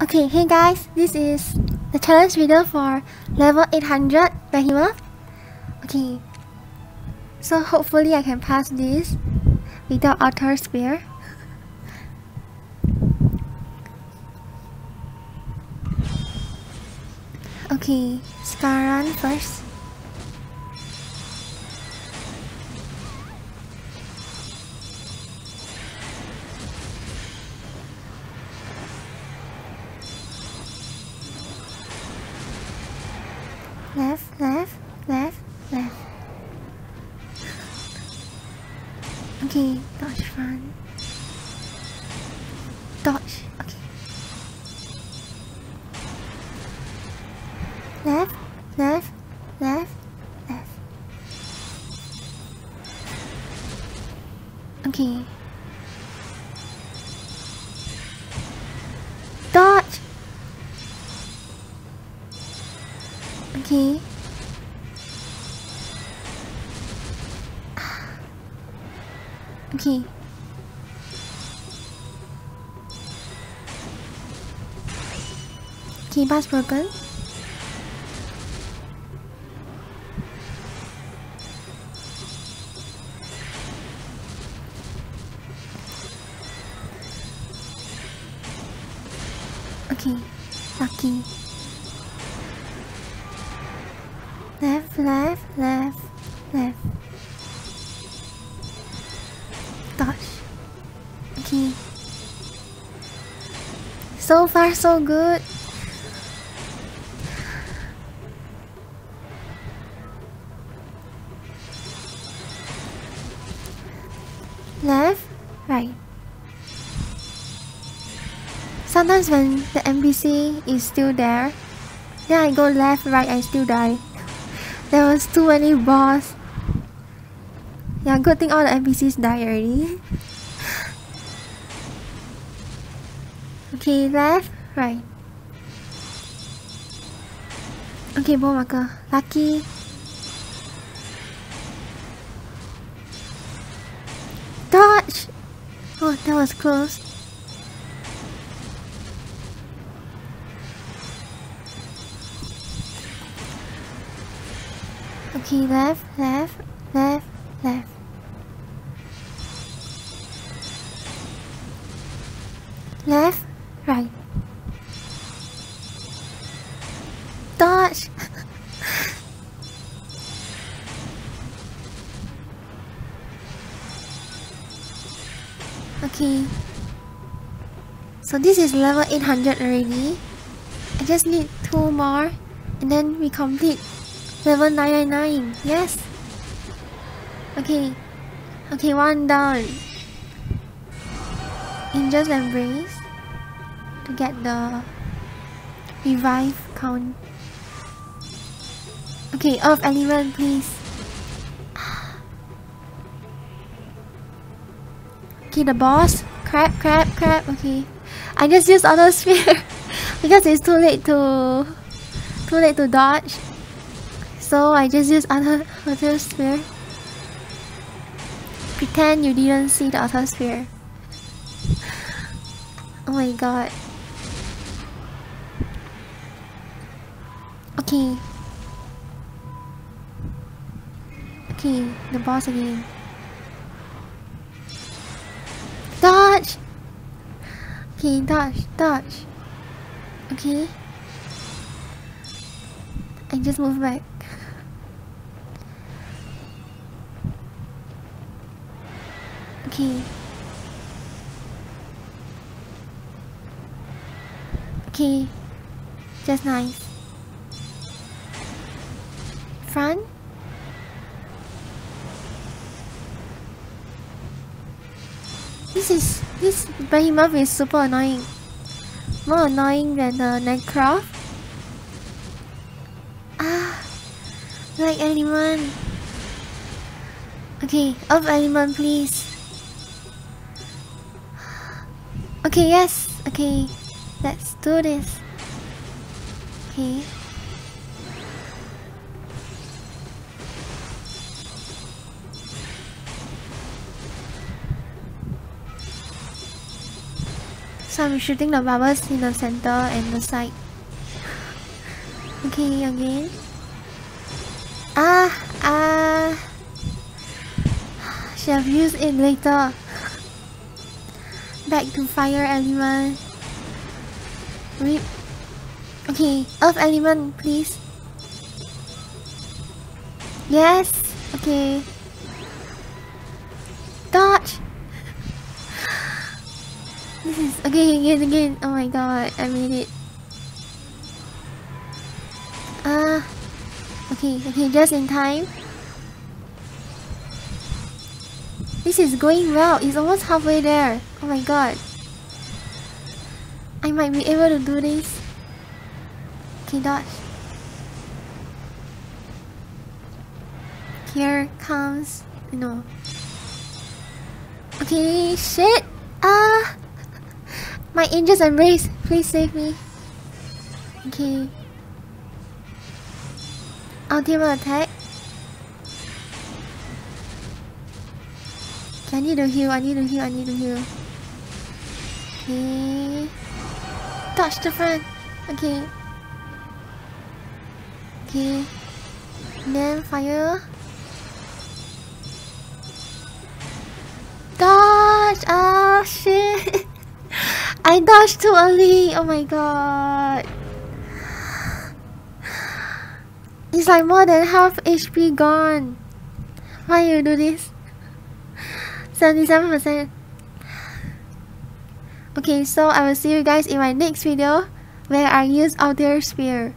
Okay, hey guys, this is the challenge video for level 800 Behemoth. Okay, so hopefully I can pass this without Auto Sphere. Okay, Skarran first. Okay, dodge front. Dodge, okay. Left, left, left, left. Okay. Dodge! Okay. Okay. Okay, bus broken. Okay, lucky. Left, left, left, left. Dodge. Okay. So far, so good. Left, right. Sometimes when the NPC is still there, then I go left, right, I still die. There was too many boss. Yeah, good thing all the NPCs died already. okay, left, right. Okay, ball marker. Lucky. Dodge! Oh, that was close. Okay, left, left, left. Left, Dodge! okay. So this is level 800 already. I just need two more and then we complete level 999. Yes. Okay. Okay, one down. Angel's Embrace to get the revive count. Okay, Earth Element, please. Okay, the boss. Crap, crap, crap. Okay. I just used Auto Sphere because it's too late to too late to dodge. So I just used Auto, auto Sphere. Pretend you didn't see the Auto Sphere. Oh my god. Okay. Okay, the boss again. Dodge! Okay, dodge, dodge. Okay. I just move back. Okay. Okay. Just nice. Front. This is this behemoth is super annoying. More annoying than the Necroft. Ah, like element. Okay, up element, please. Okay, yes. Okay, let's do this. Okay. I'm shooting the bubbles in the center and the side. Okay, again. Ah, ah. Have used it later. Back to fire element. Rip. Okay, earth element, please. Yes. Okay. Dodge. This is again, again, again. Oh my god, I made it. Ah. Uh, okay, okay, just in time. This is going well. It's almost halfway there. Oh my god. I might be able to do this. Okay, dodge. Here comes... No. Okay, shit! Ah! My angel's embrace! Please save me. Okay. Ultimate attack. Okay, I need to heal, I need to heal, I need to heal. Okay. Touch the front. Okay. Okay. Then fire. Dodge! Ah, shit! I dodged too early! Oh my god! It's like more than half HP gone. Why you do this? 77%. Okay, so I will see you guys in my next video where I use Auto Sphere.